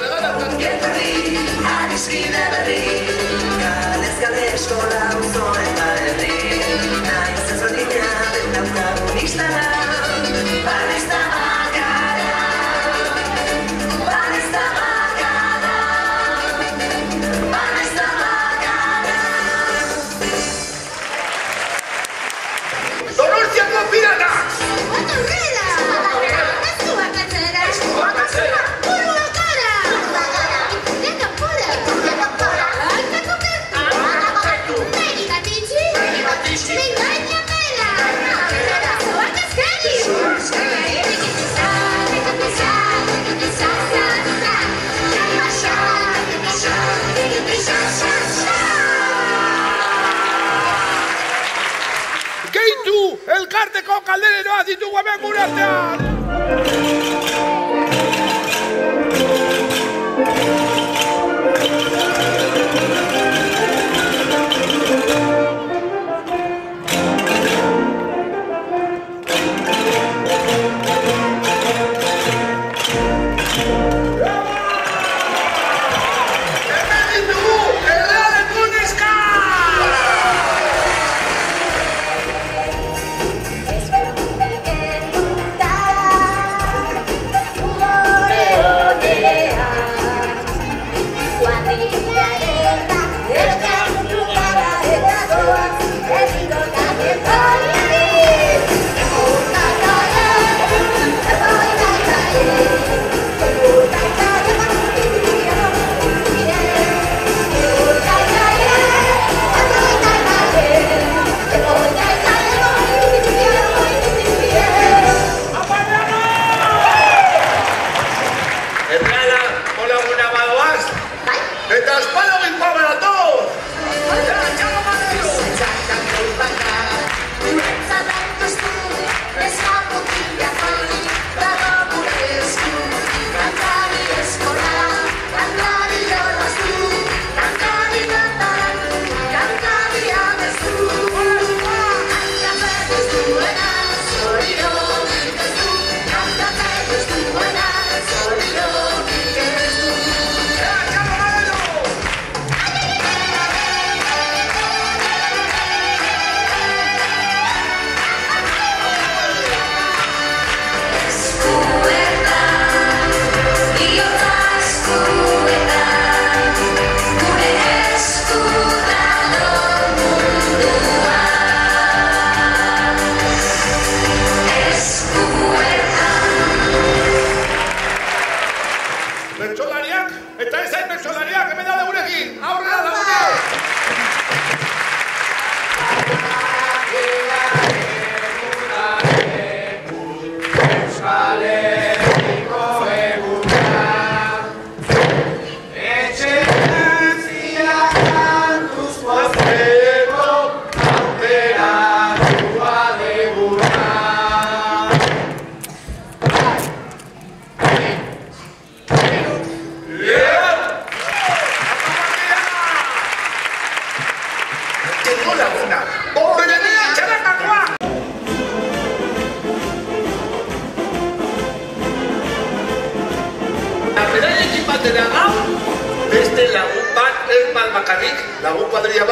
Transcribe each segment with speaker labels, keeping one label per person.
Speaker 1: Para, para,
Speaker 2: para.
Speaker 1: ¡Y tu me Nada, hola, mano más. mi todos. bertsolariak, eta ez hain bertsolariak, hemen da deguregin, aurrera Este, la medalla que va de la la lagun bat, es bat bakarrik, lagun kuadrilla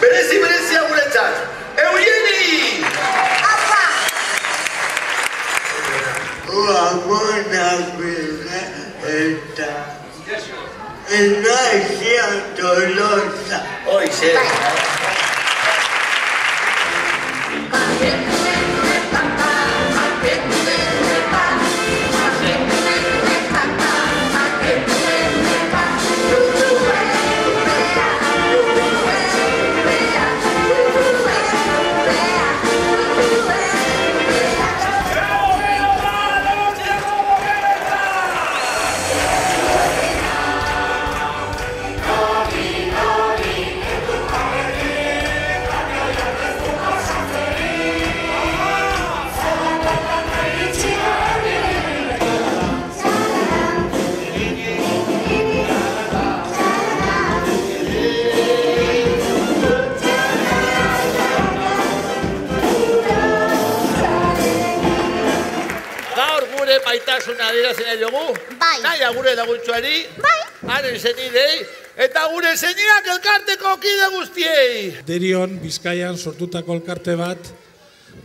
Speaker 1: merece y merece a guretzat, Eugeni!
Speaker 3: Apa!
Speaker 4: buena ¿eh? esta! eta... Ignacia Tolosa.
Speaker 1: Hoy se... adierazi nahi dugu. Bai. Naia gure lagutxuari. Bai. Haren zenidei Eta gure zeinak elkarteko kide guztiei.
Speaker 5: Derion, Bizkaian sortutako elkarte bat,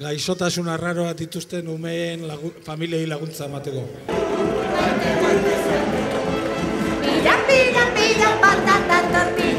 Speaker 5: gaixotasuna arraroa dituzten umeen lagu, familiei laguntza emateko.
Speaker 3: Irapi, irapi,